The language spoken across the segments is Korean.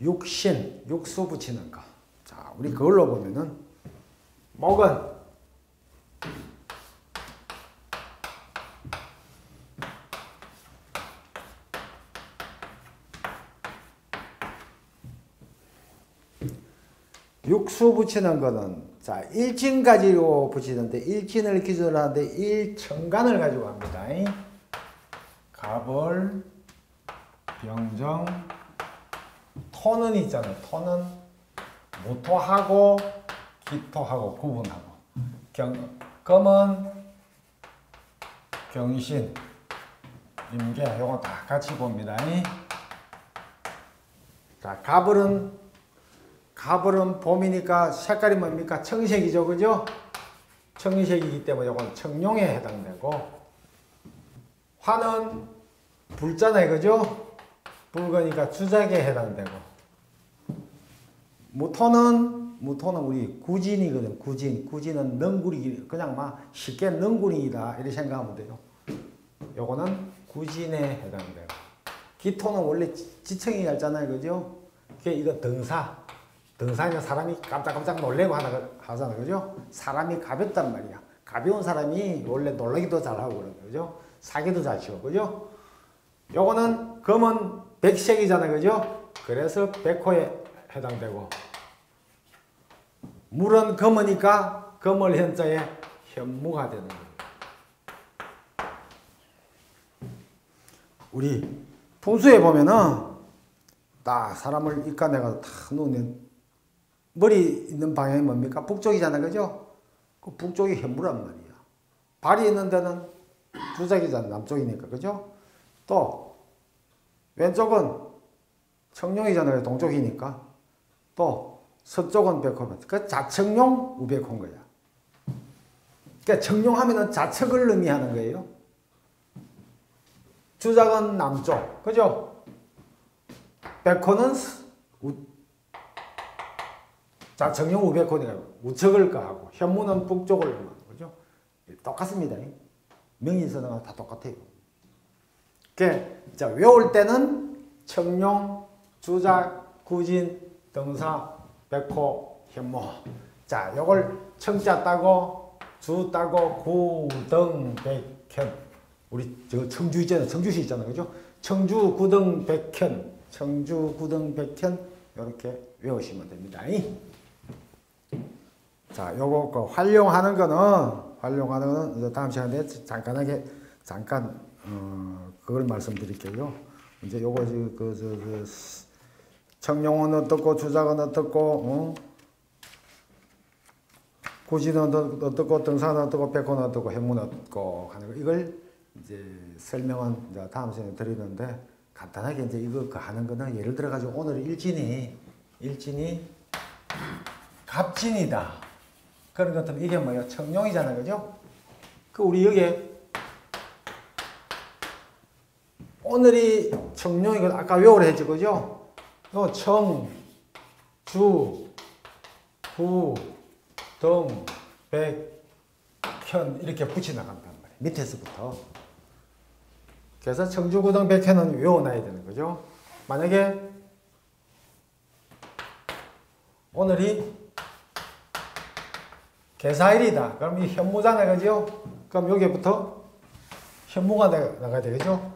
육신, 육수 붙이는 거. 자, 우리 그걸로 보면은 목은 육수 붙이는 거는 자 일진 가지고 붙이는데 일진을 기준으로 하는데 일천간을 가지고 합니다. 갑을 병정 토는 있잖아요. 토는 무토하고 기토하고 구분하고 경, 금은 경신 임계 요거 다 같이 봅니다. 자 갑을은 가을은 봄이니까 색깔이 뭡니까? 청색이죠, 그죠? 청색이기 때문에 이건 청룡에 해당되고 화는 불잖아요, 그죠? 붉으니까 주작에 해당되고 무토는 무토는 우리 구진이거든, 구진. 구진은 능구리, 그냥 막 쉽게 능구리이다 이렇게 생각하면 돼요. 요거는 구진에 해당되고 기토는 원래 지청이 얇잖아요, 그죠? 이거 등사. 등산에 사람이 깜짝깜짝 놀래고 하나, 하잖아. 그죠? 사람이 가볍단 말이야. 가벼운 사람이 원래 놀라기도 잘하고 그러는 거죠. 사기도 잘 치고, 그죠? 요거는 검은 백색이잖아. 그죠? 그래서 백호에 해당되고. 물은 검으니까 검을 현자에 현무가 되는 거예요. 우리 풍수에 보면은 딱 사람을 입간해가지고 탁 놓는 머리 있는 방향이 뭡니까? 북쪽이잖아, 그죠? 그 북쪽이 현무란 말이야. 발이 있는 데는 주작이잖아, 남쪽이니까, 그죠? 또, 왼쪽은 청룡이잖아요, 동쪽이니까. 또, 서쪽은 백호면. 그 자청룡, 우백호인 거야. 그러니까 청룡하면은 자척을 의미하는 거예요. 주작은 남쪽, 그죠? 백호는 자, 정령 500호니까 우측을 가하고 현무는 북쪽을 가하고 그죠? 똑같습니다. 명인선언은 다 똑같아요. 그 자, 외울 때는 청룡, 주작, 구진, 등사, 백호, 현무. 자, 요걸 청자 따고 주 따고 구, 등, 백 현. 우리 저 청주 있잖아요. 청주시 있잖아요. 그죠? 청주, 구등, 백현. 청주, 구등, 백현. 이렇게 외우시면 됩니다. 자, 요거 그 활용하는 거는 활용하는 거는 이제 다음 시간에 잠깐하게 잠깐 어, 그걸 말씀드릴게요. 이제 요거 그저 그, 청룡은 어떻고 주작은 어떻고 어? 구지는 어떻고 등산은 어떻고 백호는 어떻고 해문은 어떻고 하는 거 이걸 이제 설명은 이제 다음 시간에 드리는데 간단하게 이제 이거 그 하는 거는 예를 들어 가지고 오늘 일진이 일진이 갑진이다. 그런 것들 이게 뭐예요? 청룡이잖아요. 그죠? 그 우리 여기에 오늘이 청룡이고 아까 외우라 했죠. 그죠? 요 청, 주, 구, 등, 백, 현 이렇게 붙여나간단 말이에요. 밑에서부터. 그래서 청주, 구, 등, 백, 현은 외워놔야 되는 거죠. 만약에 오늘이 개사일이다. 그럼 이 현무잖아요. 그죠? 그럼 여기부터 현무가 나가야 되겠죠?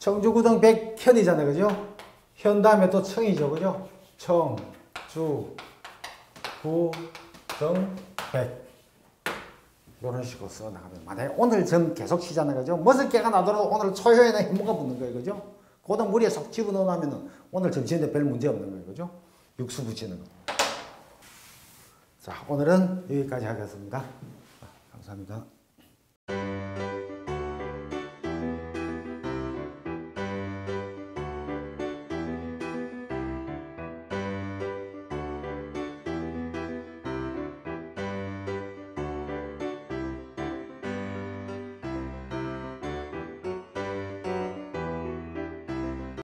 청주구등 백현이잖아요. 그죠? 현 다음에 또 청이죠. 그죠? 청, 주, 구, 등, 백. 이런 식으로 써 나가면 만약에 오늘 점 계속 치잖아요. 그죠? 무슨 개가 나더라도 오늘 초효에는 현무가 붙는 거예요. 그죠? 고등 무리에 쏙 집어넣어 놓으면 오늘 점치는데 별 문제 없는 거예요. 그죠? 육수 붙이는 거. 자, 오늘은 여기까지 하겠습니다. 감사합니다.